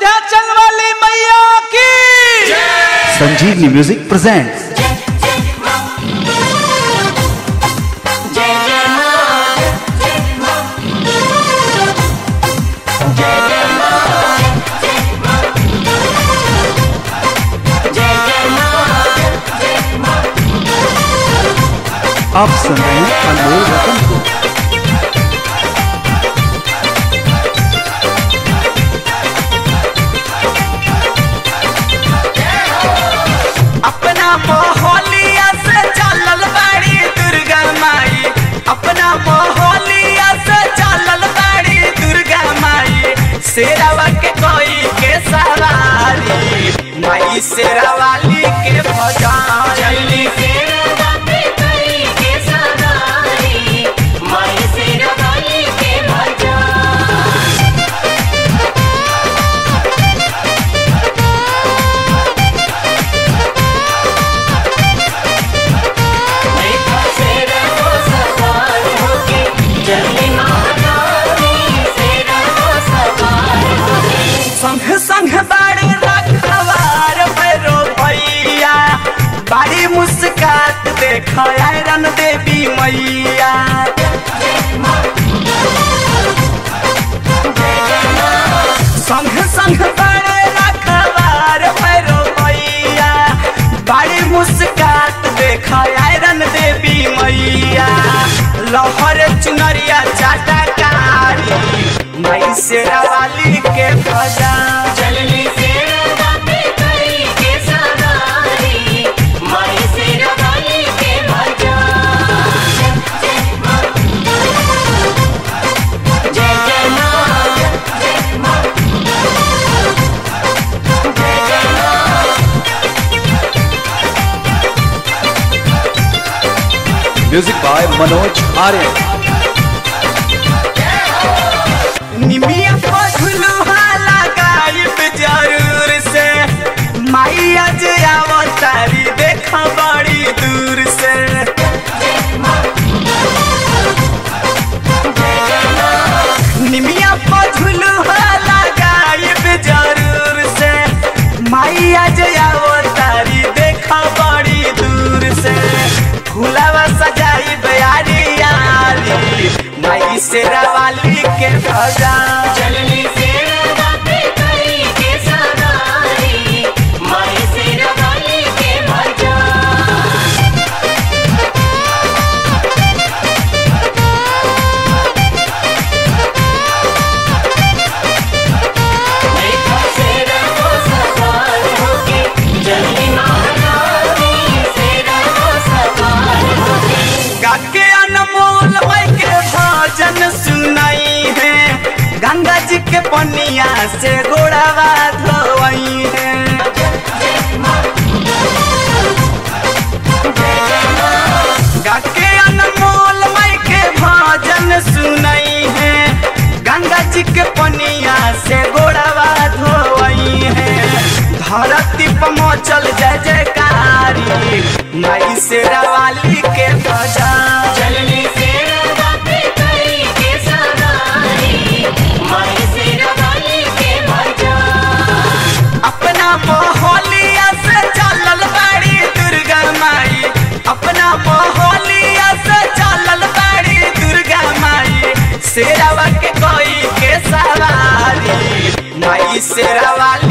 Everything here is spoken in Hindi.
विंध्याचल वाली मैया की। संजीवनी म्यूज़िक प्रेजेंट्स आप सुन रहे हैं अनमोल रतन को। माई शेरावाली के देख आयरन देवी मैया। संग संग बाड़े मुस्कात देख आयरन देवी मैया। लहर चुनरिया चाटा कारी माई शेरावाली के भजा म्यूज़िक बाय मनोज आर्य से। माई आज आवतारी देख बड़ी दूर से। माई शेरावाली के भजा पनिया से गोड़ावा धोई है। अनमोल के भजन सुनाई है। गंगा जी के पनिया से गोड़ावा धोई है। धरती मचल जय जयकारी, माई से रवाली के भजा के कोई के सवारी। माई शेरावाली